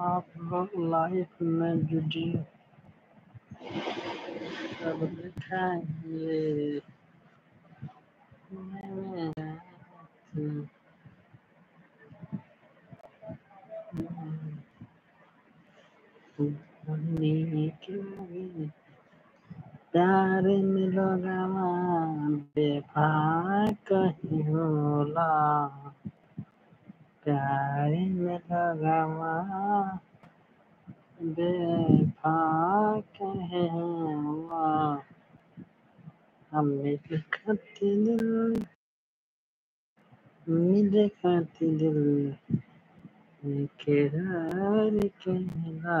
आप लोग लाइफ में जुड़ी सब दिखाएँगे Thank you. प्यार मिलो गवा बेफा कहीं होला। प्यार मिलो गवा बेफा कहीं होला। हमें खाती दिल मिले खाती दिल करार कहला